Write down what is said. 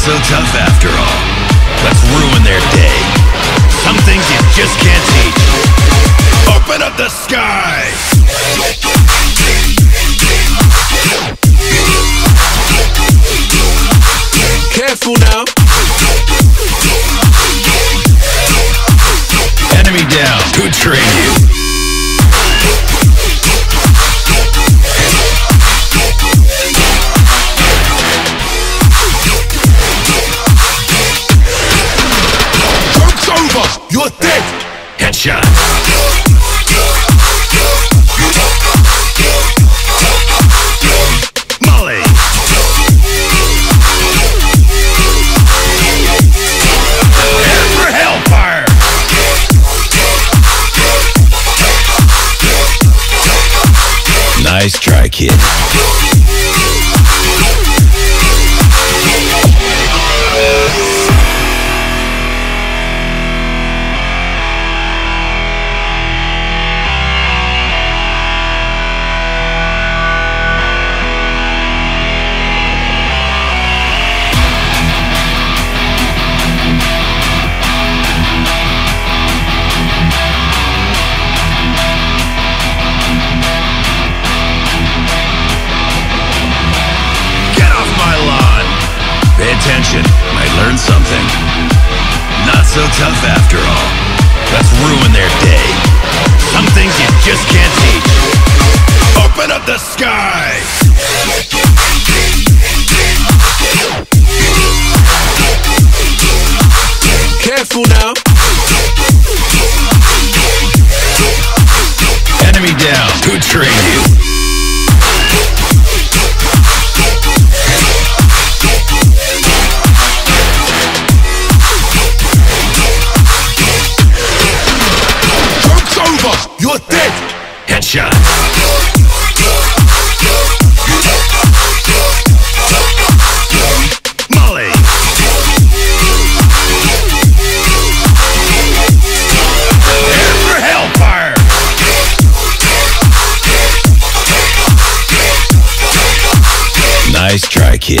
so tough after all. Let's ruin their day. Some things you just can't teach. Open up the sky! Careful now. Enemy down. Who trained you? You're dead. Headshot. Molly. For hellfire. Nice try, kid. Pay. Might learn something. Not so tough after all. Let's ruin their day. Some things you just can't teach. Open up the sky! Careful now. Enemy down. Who trained Headshot. Molly. For hellfire. Nice try, kid.